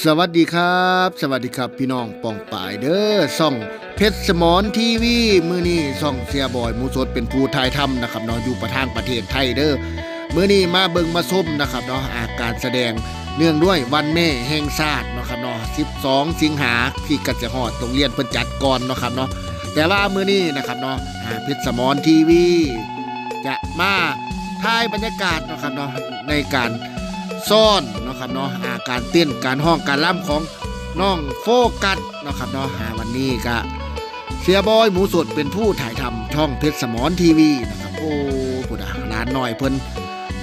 สวัสดีครับ สวัสดีครับพี่น้องปองปายเด้อซ่องเพชรสมอนทีวีมือนี้ซ่องเสียบอยมูสดเป็นผู้ถ่ายทำนะครับเนาะอยู่ประทางประเทศไทยเด้อมือนี้มาเบิงมาส้มนะครับเนาะอาการแสดงเนื่องด้วยวันแม่แห่งชาตินะครับเนาะ12 สิงหาที่กัจะฮอดโรงเรียนเพิ่นจัดก่อนนะครับเนาะแต่ว่ามือนี้นะครับเนาะเพชรสมอนทีวีจะมาถ่ายบรรยากาศนะครับเนาะในการซ่อน นาะครับเนาะอาการเต้นการห้องการล่ำของน้องโฟกัสเนาะครับเนาะอ่าวันนี้ก็เสียบอยหมูสดเป็นผู้ถ่ายทำช่องเพชรสมอนทีวีนะครับโอ้พุดาร้านหน่อยเพิ่น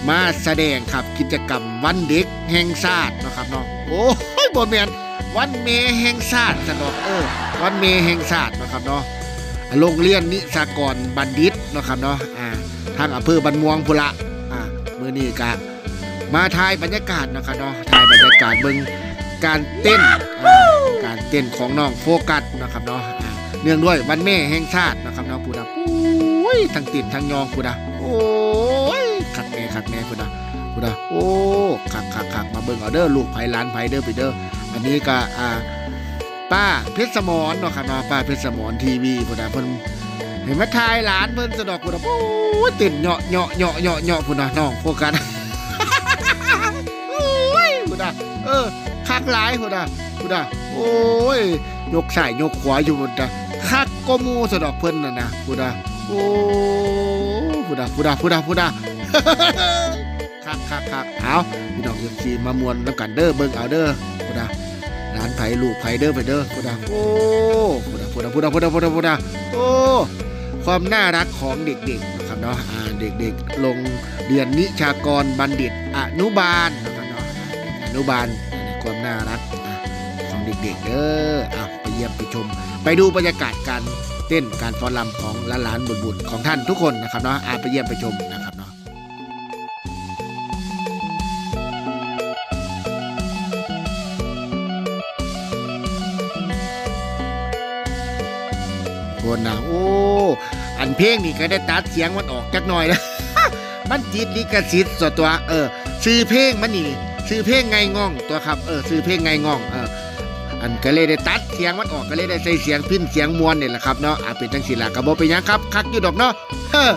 มาแสดงครับกิจกรรมวันเด็กแห่งชาตินะครับเนาะโอ้ยบนแมนวันเมแห่งชาติสนอกเออวันเมแห่งชาตินะครับเนาะโรงเรียนนิสากรบัณฑิตนะครับเนาะอ่าทางอำเภอบันม่วงพุละอ่ามื้อนี้ก็ มาถ่ายบรรยากาศนะครับเนาะถ่ายบรรยากาศเบิ่งการเต้นอ่าการเต้นของน้องโฟกัสนะครับเนาะอ่าเนื่องด้วยวันแม่แห่งชาตินะครับเนาะพูดนะโอ้ยทั้งติดทั้งยองพูดนะโอ้ยขัดแม่ขัดแม่พูดนะพูดนะโอ้ขักขักขักมาเบิ่งเอาเด้อลูกไผ่ล้านไผ่เด้อไปเด้ออันนี้ก็อ่าป้าเพชรสมรเนาะครับเนาะป้าเพชรสมรทีวีพูดนะเพิ่นเห็นมาถ่ายหลานเพิ่นสะดอกพูดนะโอ้ยเต้นเหาะเหาะเหาะเหาะเหาะพูดนะน้องโฟกัส ออคักหลายพุดาพุดาโอ้ยยกสายยกขวาอยู่พุดาคักก็มูสะดอกเพิ่นน่ะนะพุดาโอ้พุดาพุดาพุดาพุดาคักคักคักเอาพี่น้องยังซีมามวนน้ำกันเด้อเบิ่งเอาเด้อพุดาร้านไผ่ลูกไผ่เด้อไปเด้อพุดาโอ้พุดาพุดาพุดาพุดาพุดาพุดาโอ้ความน่ารักของเด็กๆนะครับเนาะเด็กๆ ลงเรียนนิชากรบัณฑิตอนุบาล อนุบาลความน่ารักของเด็กๆเด้อเอาไปเยี่ยมไปชม ไปดูบรรยากาศการเต้นการฟ้อนรำของหลานๆบุตรๆของท่านทุกคนนะครับเนาะอาไปเยี่ยมไปชมนะครับเนาะโคนนะโอ้ อันเพลงนี่ก็ได้ตัดเสียงมันออกจักหน่อยนะมันจิตลิขสิทธิ์ส่วนตัว เออซื้อเพลงมันนี่ ซื้อเพลงไงง่องตัวครับเออซื้อเพลงไงง่องเอออันก็เลยได้ตัดเสียงมันออกก็เลยได้ใส่เสียงพิ้นเสียงมวลนี่ยแหละครับเนาะอะเป็นจังสีละกระบอกเป็นยังครับคักอยู่ดอกเนาะเออ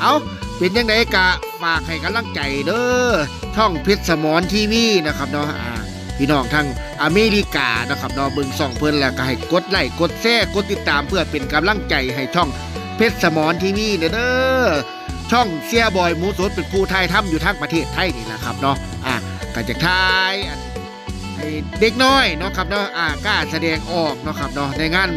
เอาเป็นยังไงกะฝากให้กำลังใจเด้อช่องเพชรสมอนทีวีนะครับเนาะอ่าพี่น้องทั้งอเมริกานะครับเนาะเบิ่งส่องเพิ่นแล้วก็ให้กดไลค์กดแชร์กดติดตามเพื่อเป็นกำลังใจให้ช่องเพชรสมอนทีวีเด้อเด้อช่องเสียบอยหมูสดเป็นผู้ไทยทำอยู่ทางประเทศไทยนี่แหละครับเนาะอะ ก็จะทายอันเด็กน้อยเนาะครับเนาะอ่ากล้าแสดงออกเนาะครับเนาะในงาน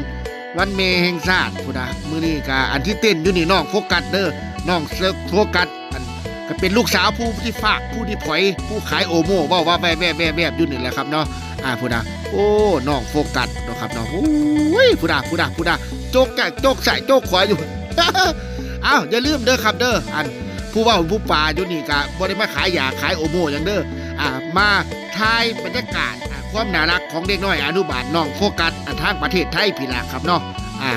วันเมแห่งชาติพุดามื้อนี้ก็อันที่เต้นอยู่นี่น้องโฟกัสเด้อน้องเซิร์ฟโฟกัสอันก็เป็นลูกสาวผู้ที่ฝากผู้ที่ผอยผู้ขายโอโม่ว้าว่าแว่แว่แว่แว่อยู่นี่แหละครับเนาะอ่าพุดาโอ้น้องโฟกัสเนาะครับเนาะโอ้ยพุดาพุดาพุดาโจกแกโจกใส่โจกขวาอยู่อ้าวอย่าลืมเด้อครับเด้ออันผู้ว่าผู้ป่าอยู่นี่กะบ่ได้มาขายยาขายโอโม่อย่างเด้อ อ่ามาถ่ายบรรยากาศอ่าความน่ารักของเด็กน้อยอนุบาลน้องโฟกัสอันทางประเทศไทยพี่ละครับเนาะอ่า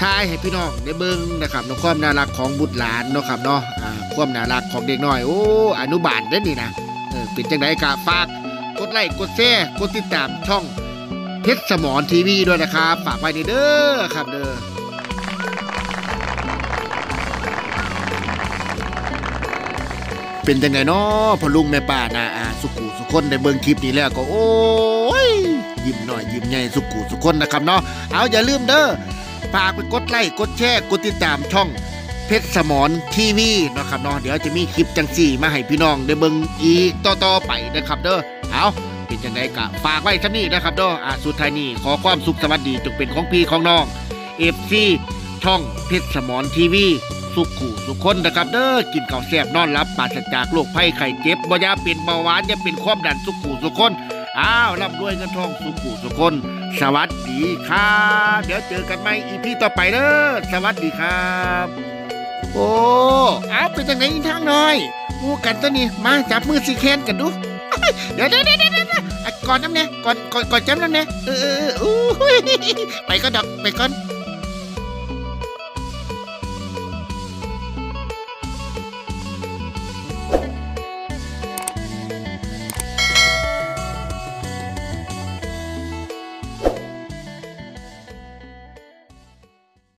ถ่ายให้พี่น้องได้เบิ่งนะครับเนาะความน่ารักของบุตรหลานเนาะครับเนาะอ่าความน่ารักของเด็กน้อยโอ้อนุบาลเด้นี่นะเออเป็นจังไดกะฝากกดไลค์กดแชร์กดติดตามช่องเพชรสมอนทีวีด้วยนะครับ ฝากไว้นี่เด้อครับเด้อ เป็นยังไงเนาะพอลุงแม่ป้านาอาสุกูสุคนได้เบิ่งคลิปนี้แล้วก็โอ้ยยิ้มหน่อยยิ้มใหญ่สุกูสุคนนะครับเนาะเอาอย่าลืมเด้อฝากไปกดไลค์กดแชร์กดติดตามช่องเพชรสมอนทีวีนะครับเนาะเดี๋ยวจะมีคลิปจั่งซี่มาให้พี่น้องได้เบิ่งอีกต่อๆไปนะครับเด้อเอาเป็นยังไงกะฝากไว้ท่านี้นะครับเด้ออาสุดท้ายนี้ขอความสุขสวัสดีจงเป็นของพี่ของน้อง FC ช่องเพชรสมอนทีวี สุขขู่สุขคนนะครับเด้อกินข้าวแซ่บนอนหลับปราศจากโรคภัยไข้เจ็บบ่ยาเป็นเบาหวานอย่าเป็นความดันสุขขู่สุขคนอ้าวร่ำรวยเงินทองสุขขู่สุขคน สวัสดีครับเดี๋ยวเจอกันใหม่อีพีต่อไปเด้อสวัสดีครับ โอ้เอาเป็นจังไหนทางหน่อยงูกันตัวนี้มาจับมือสีแคนกันดูเดี๋ยวเดี๋ยวเดี๋ยวเดี๋ยวเดี๋ยวก่อนน้ำเนี่ยก่อนก่อนก่อนจับน้ำเนี่ยเออเออเอออู้หูยไปก็ดอกไปก่อน